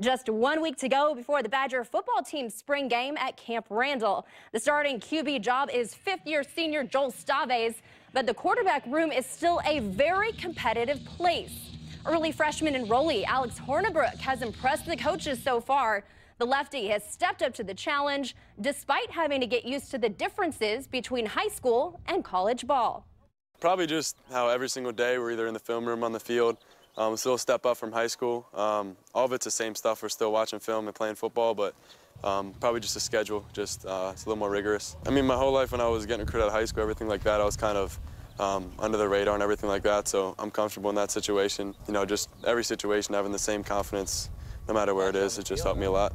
Just one week to go before the Badger football team's spring game at Camp Randall. The starting QB job is fifth-year senior Joel Stave's, but the quarterback room is still a very competitive place. Early freshman enrollee Alex Hornibrook has impressed the coaches so far. The lefty has stepped up to the challenge despite having to get used to the differences between high school and college ball. Probably just how every single day we're either in the film room on the field. Um, still a step up from high school. Um, all of it's the same stuff. We're still watching film and playing football, but um, probably just a schedule. Just uh, it's a little more rigorous. I mean, my whole life when I was getting recruited out of high school, everything like that, I was kind of um, under the radar and everything like that. So I'm comfortable in that situation. You know, just every situation having the same confidence, no matter where it is, it just helped me a lot.